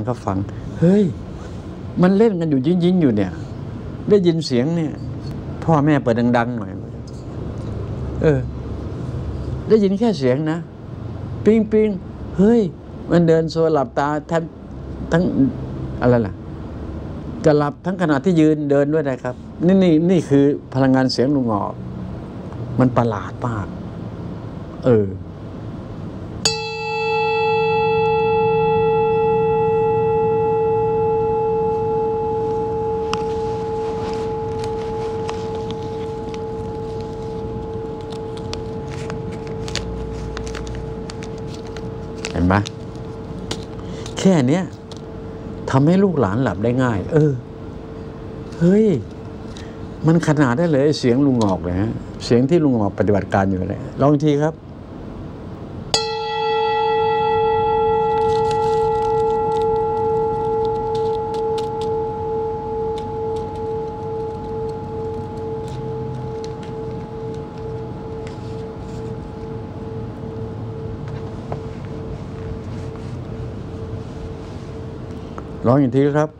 มันก็ฟัง เฮ้ย มันเล่นกันอยู่ยิ้งๆอยู่เนี่ย ได้ยินเสียงเนี่ย พ่อแม่เปิดดัง ๆ หน่อย เออ ได้ยินแค่เสียงนะ ปิงปิงเฮ้ย มันเดินโซหลับตาทั้งทั้งอะไรล่ะ จะหลับทั้งขณะที่ยืนเดินด้วยนะครับ นี่นี่นี่คือพลังงานเสียงลุงงอกมันประหลาดมาก เออ เห็นไหมแค่เนี้ยทำให้ลูกหลานหลับได้ง่าย เออ เฮ้ย มันขนาดได้เลยเสียงลุงหอกเลยฮะ เสียงที่ลุงหอกปฏิบัติการอยู่เลยลองทีครับ ลองอีกทีครับ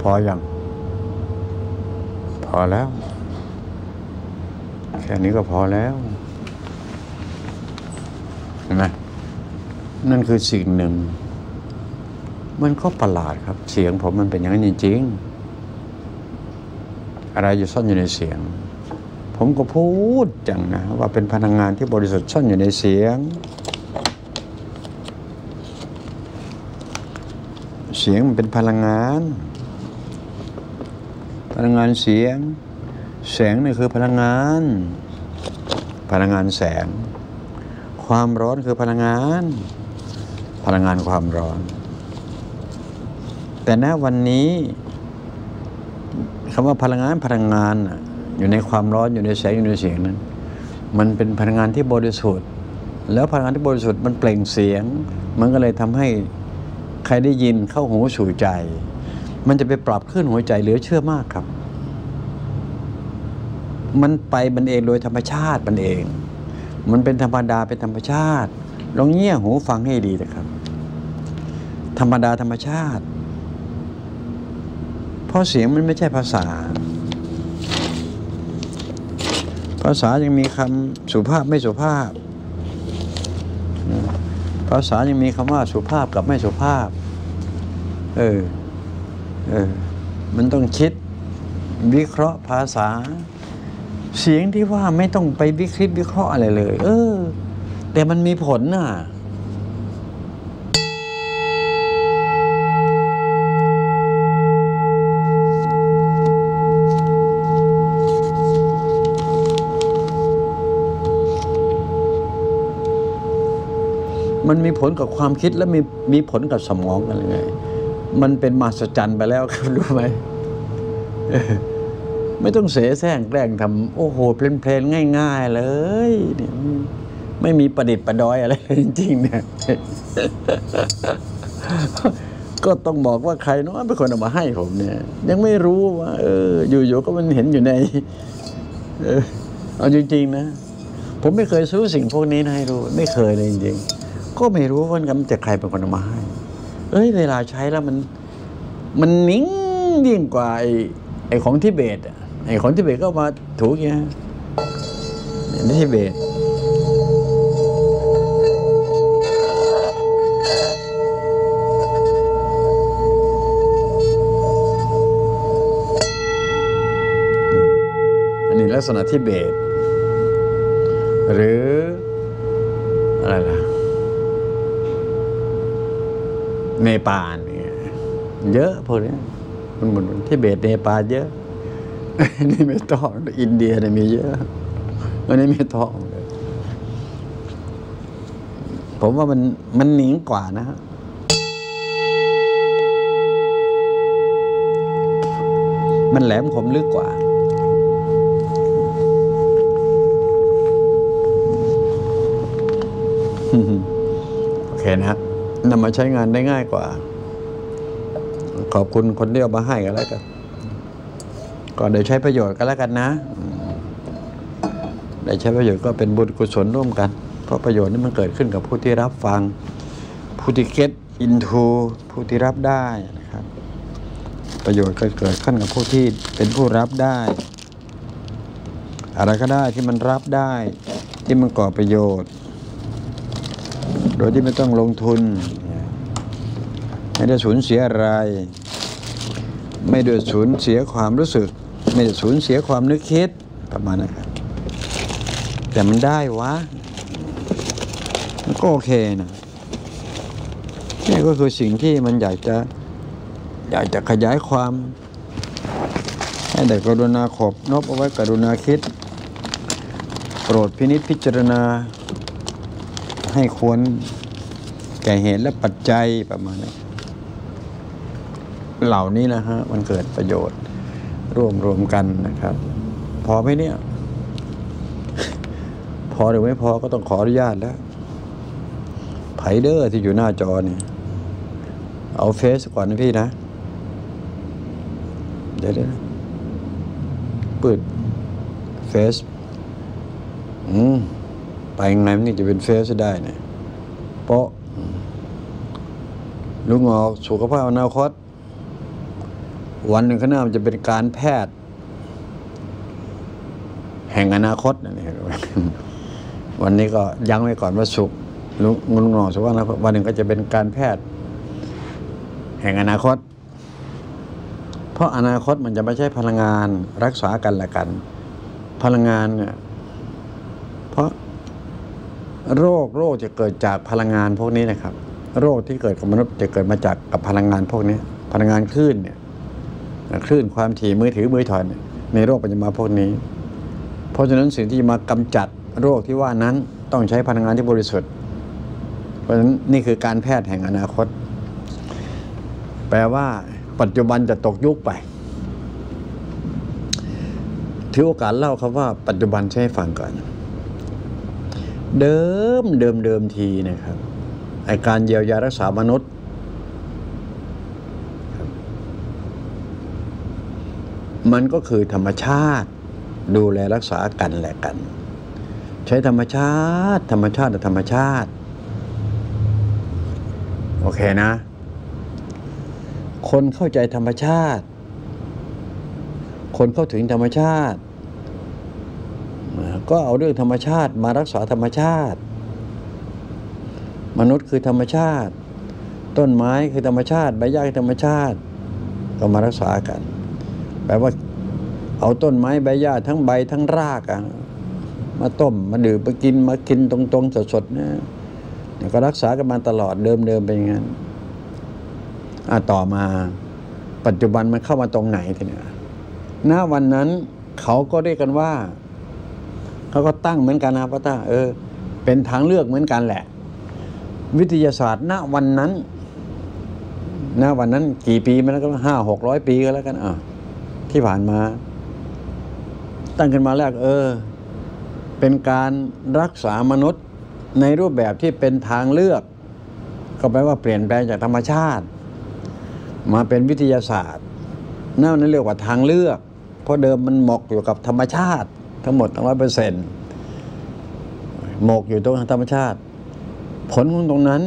พออยังพอแล้ว แค่นี้ก็พอแล้วเห็นไหมนั่นคือสิ่งหนึ่ง มันก็ประหลาดครับ เสียงผมมันเป็นอย่างนั้นจริงๆ อะไรอยู่ซ่อนอยู่ในเสียง ผมก็พูดจังนะ ว่าเป็นพลังงานที่บริสุทธิ์ซ่อนอยู่ในเสียง เสียงมันเป็นพลังงาน พลังงานเสียง แสงนี่คือพลังงาน พลังงานแสง ความร้อนคือพลังงาน พลังงานความร้อน แต่ณวันนี้คำว่าพลังงานพลังงานอยู่ในความร้อนอยู่ในแสงอยู่ในเสียงนั้น มันเป็นพลังงานที่บริสุทธิ์ แล้วพลังงานที่บริสุทธิ์มันเปล่งเสียง มันก็เลยทำให้ใครได้ยินเข้าหูสู่ใจ มันจะไปปรับขึ้นหัวใจเหลือเชื่อมากครับ มันไปมันเองโดยธรรมชาติมันเอง มันเป็นธรรมดาเป็นธรรมชาติลองเงี่ยหูฟังให้ดีนะครับ ธรรมดาธรรมชาติ ราะเสียงมันไม่ใช่ภาษา ภาษายังมีคำสุภาพไม่สุภาพ ภาษายังมีคำว่าสุภาพกับไม่สุภาพ เออ เออ มันต้องคิดวิเคราะห์ภาษา เสียงที่ว่าไม่ต้องไปวิคิดวิเคราะห์อะไรเลย เออ แต่มันมีผลน่ะ มันมีผลกับความคิดและมีมีผลกับสมองอะไรไง มันเป็นมหัศจรรย์ไปแล้วครับรู้ไหมไม่ต้องเสแสร้งแกล้งทำโอ้โหเพลนๆง่าย ๆ เลยเนี่ยไม่มีประดิษฐ์ประดอยอะไรจริงๆเนี่ยก็ต้องบอกว่าใครน้อยเป็นคนเอามาให้ผมเนี่ย ยังไม่รู้ว่า เออ อยู่ๆก็มันเห็นอยู่ใน เออเอาจริงๆนะ ผมไม่เคยซื้อสิ่งพวกนี้นะให้รู้ ไม่เคยเลยจริงๆ ก็ไม่รู้ว่ามันจะใครเป็นคนเอามาให้ เอ้ย เวลาใช้แล้วมันมันนิ่งยิ่งกว่าไอ้ไอ้ของทิเบตอะไอ้ของทิเบตก็มาถูอย่างเงี้ยนี่ทิเบตอันนี้ลักษณะทิเบต หรืออะไรล่ะ เนปาลเนี่ยเยอะพวกนี้มันเหมือนทิเบตเนปาลเยอะนี่ไม่ต้องอินเดียเนี่ยมีเยอะอันนี้ไม่ต้องผมว่ามันมันหนิงกว่านะฮะมันแหลมคมลึกกว่า โอเคนะครับ นำมาใช้งานได้ง่ายกว่า ขอบคุณคนที่เอามาให้กันแล้วกันก็ได้ใช้ประโยชน์กันแล้วกันนะได้ใช้ประโยชน์ก็เป็นบุญกุศลร่วมกัน เพราะประโยชน์นี้มันเกิดขึ้นกับผู้ที่รับฟัง ผู้ที่เก็ตอินทูผู้ที่รับได้นะครับ ประโยชน์ก็เกิดขึ้นกับผู้ที่เป็นผู้รับได้ อะไรก็ได้ที่มันรับได้ ที่มันก่อประโยชน์ โดยที่ไม่ต้องลงทุน ไม่ได้สูญเสียอะไร ไม่ได้สูญเสียความรู้สึก ไม่ได้สูญเสียความนึกคิดประมาณนั้นครับแต่มันได้วะมันก็โอเคนะนี่ก็คือสิ่งที่มันอยากจะอยากจะขยายความ ให้แต่กรุณาขอบนบเอาไว้กรุณาคิด โปรดพินิจพิจารณา ให้ควรแก่เหตุและปัจจัยประมาณนี้เหล่านี้นะฮะมันเกิดประโยชน์ร่วมรวมกันนะครับ พอไหมเนี่ย พอหรือไม่พอก็ต้องขออนุญาตแล้วไผเดอร์ที่อยู่หน้าจอเนี่ย เอาเฟซก่อนนะพี่นะ เดี๋ยวเดี๋ยวเปิดเฟซอืม ไปยังไงมันนี่จะเป็นเฟซได้เนี่ยเพราะลุงออกสุขภาพอนาคต วันหนึ่งข้างหน้ามันจะเป็นการแพทย์ แห่งอนาคตนะเนี่ยวันนี้ก็ยั้งไว้ก่อนว่าสุขลุงลุงออกสุขภาพอนาคตวันหนึ่งก็จะเป็นการแพทย์ แห่งอนาคต เพราะอนาคตมันจะไม่ใช่พลังงานรักษากันละกัน พลังงานเนี่ยเพราะ โรคโรคจะเกิดจากพลังงานพวกนี้นะครับ โรคที่เกิดกับมนุษย์จะเกิดมาจากกับพลังงานพวกนี้ พลังงานคลื่นเนี่ยคลื่นความถี่มือถือมือถอยเนี่ยในโรคมันจะมาพวกนี้ เพราะฉะนั้นสิ่งที่มากำจัดโรคที่ว่านั้นต้องใช้พลังงานที่บริสุทธิ์ เพราะฉะนั้นนี่คือการแพทย์แห่งอนาคต แปลว่าปัจจุบันจะตกยุคไปถือโอกาสเล่าครับว่าปัจจุบันใช้ฟังก่อน เดิมเดิมเดิมทีนะครับไอการเยียวยารักษามนุษย์ มันก็คือธรรมชาติดูแลรักษากันแหละกัน ใช้ธรรมชาติ ธรรมชาติธรรมชาติ โอเคนะ คนเข้าใจธรรมชาติ คนเข้าถึงธรรมชาติ ก็เอาเรื่องธรรมชาติมารักษาธรรมชาติ มนุษย์คือธรรมชาติ ต้นไม้คือธรรมชาติใบหญ้าคือธรรมชาติก็มารักษากัน แปลว่า เอาต้นไม้ใบหญ้าทั้งใบทั้งรากอะมาต้มมาดื่มมากินมากินตรงๆสดๆนะเนี่ยก็รักษากันมาตลอดเดิมๆเป็นอย่างนั้นอะต่อมาปัจจุบันมันเข้ามาตรงไหนทีเนี้ยณวันนั้นเขาก็เรียกกันว่า เขาก็ตั้งเหมือนกันนะพระตาเออ เป็นทางเลือกเหมือนกันแหละ วิทยาศาสตร์ณวันนั้นณวันนั้น กี่ปีมาแล้วก็ห้าหกร้อยปีก็แล้วกันอะที่ผ่านมา ตั้งขึ้นมาแรกเออ เป็นการรักษามนุษย์ในรูปแบบที่เป็นทางเลือก ก็แปลว่าเปลี่ยนแปลงจากธรรมชาติ มาเป็นวิทยาศาสตร์นั่นเรียกว่าทางเลือก เพราะเดิมมันหมกอยู่กับธรรมชาติ ทั้งหมดร้อยเปอร์เซ็นต์หมกอยู่ตรงธรรมชาติ ผลของตรงนั้น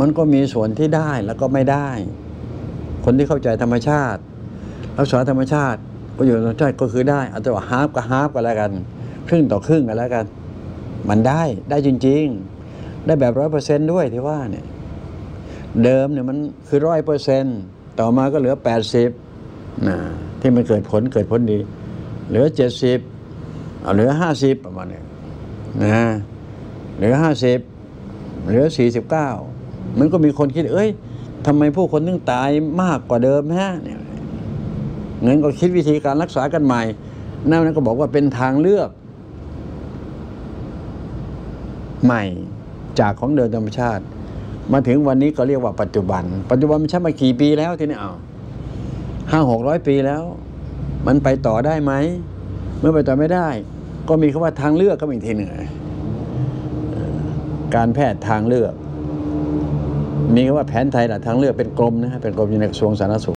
มันก็มีส่วนที่ได้แล้วก็ไม่ได้ คนที่เข้าใจธรรมชาติ รักษาธรรมชาติประโยชน์ธรรมชาติก็คือได้อาจจะว่า half ก็ half ก็แล้วกันครึ่งต่อครึ่งก็แล้วกัน มันได้ได้จริง ๆ ได้แบบร้อยเปอร์เซนต์ด้วยที่ว่าเนี่ยเดิมเนี่ยมันคือร้อยเปอร์เซนต์ต่อมาก็เหลือแปดสิบนะที่มันเกิดผลเกิดผลดี เหลือเจ็ดสิบ เอาเหลือห้าสิบประมาณนี้นะเหลือห้าสิบเหลือสี่สิบเก้ามันก็มีคนคิด เอ้ยทำไมผู้คนถึงตายมากกว่าเดิมฮะเนี่ยเงินก็คิดวิธีการรักษากันใหม่นั่นก็บอกว่าเป็นทางเลือก ใหม่จากของเดิมธรรมชาติ มาถึงวันนี้ก็เรียกว่าปัจจุบัน ปัจจุบันมันใช้มากี่ปีแล้วทีนี้เอาห้าหกร้อยปีแล้ว มันไปต่อได้ไหม เมื่อไปต่อไม่ได้ ก็มีคำว่าทางเลือกก็อีกทีหนึ่งการแพทย์ทางเลือก มีคำว่าแผนไทยหลักทางเลือกเป็นกรมนะฮะเป็นกรมอยู่ในกระทรวงสาธารณสุข